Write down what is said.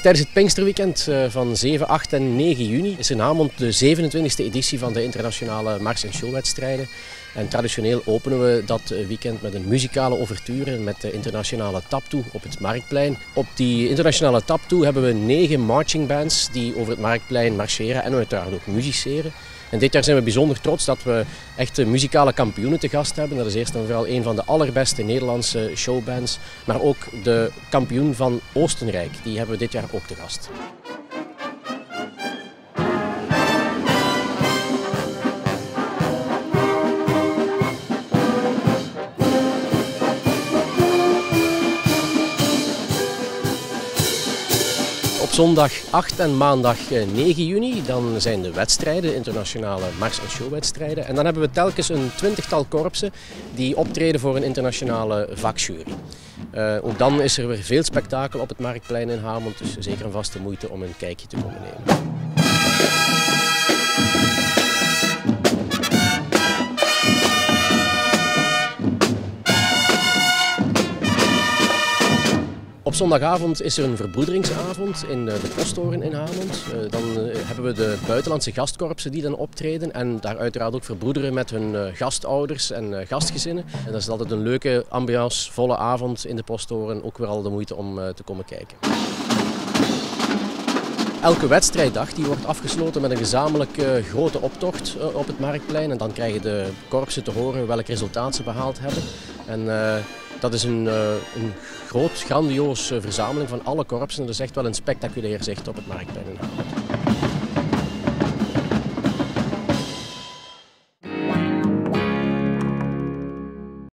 tijdens het Pinksterweekend eh, van 7, 8 en 9 juni is in Hamond de 27e editie van de internationale mars- en showwedstrijden. En traditioneel openen we dat weekend met een muzikale ouverture met de internationale taptoe op het Marktplein. Op die internationale taptoe hebben we negen marching bands die over het Marktplein marcheren en uiteraard ook musiceren. En dit jaar zijn we bijzonder trots dat we echte muzikale kampioenen te gast hebben. Dat is eerst en vooral een van de allerbeste Nederlandse showbands, maar ook de kampioen van Oostenrijk. Die hebben we dit jaar ook te gast. Op zondag 8 en maandag 9 eh, juni dan zijn de wedstrijden, internationale mars- en showwedstrijden. En dan hebben we telkens een twintigtal korpsen die optreden voor een internationale vakjury. Uh, ook dan is er weer veel spektakel op het Marktplein in Hamond, dus zeker een vaste moeite om een kijkje te komen nemen. Op zondagavond is er een verbroederingsavond in de, de Posttoren in Hamond. Eh, dan eh, hebben we de buitenlandse gastkorpsen die dan optreden en daar uiteraard ook verbroederen met hun eh, gastouders en gastgezinnen. En dat is altijd een leuke ambiance, volle avond in de Posttoren. Ook weer al de moeite om te komen kijken. Elke wedstrijddag die wordt afgesloten met een gezamenlijke grote optocht op het Marktplein. En dan krijgen de korpsen te horen welk resultaat ze behaald hebben. En dat is een, een groot, grandioos verzameling van alle korpsen. Dat is echt wel een spectaculair zicht op het Marktplein.